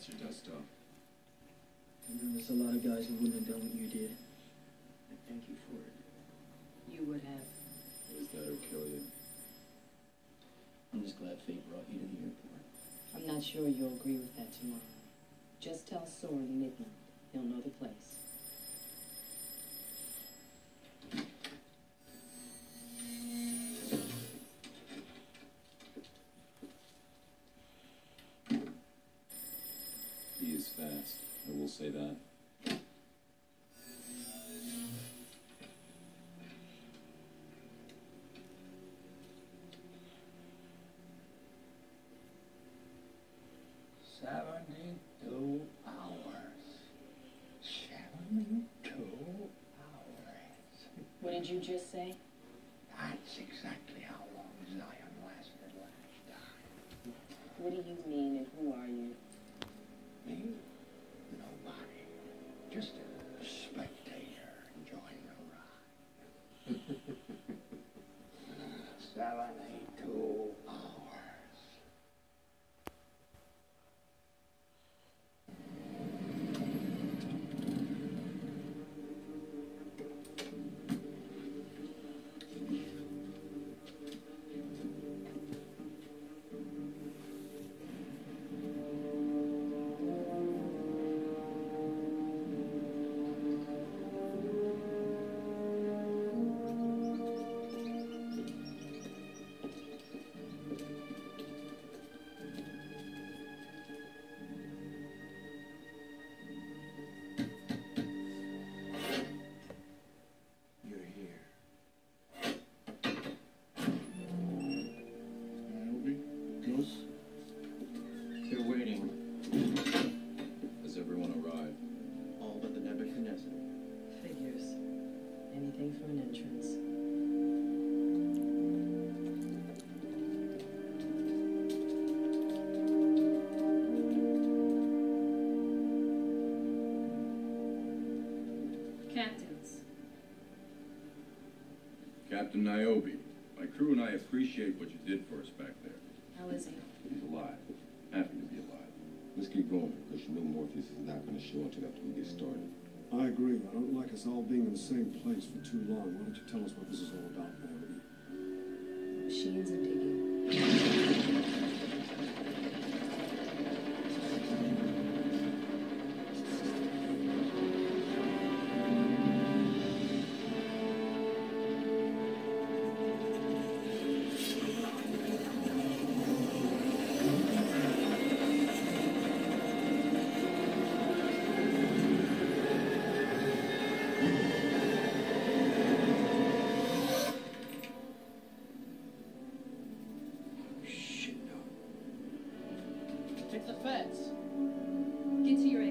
That's your dust off. I know there's a lot of guys who wouldn't have done what you did. I thank you for it. You would have. Is that or kill you? I'm just glad fate brought you to the airport. I'm not sure you'll agree with that tomorrow. Just tell Soren midnight. He'll know the place. He is fast. I will say that. Seventy-two hours. Seventy-two hours. What did you just say? That's exactly how long Zion lasted last time. What do you mean and who are you? Me? Nobody. Just a spectator enjoying the ride. Seventy-two For an entrance. Captains. Captain Niobe. My crew and I appreciate what you did for us back there. How is he? He's alive. Happy to be alive. Let's keep going, because you know Morpheus is not going to show until after we get started. I agree. I don't like us all being in the same place for too long. Why don't you tell us what this is all about? Machines are digging. It's the feds. Get to your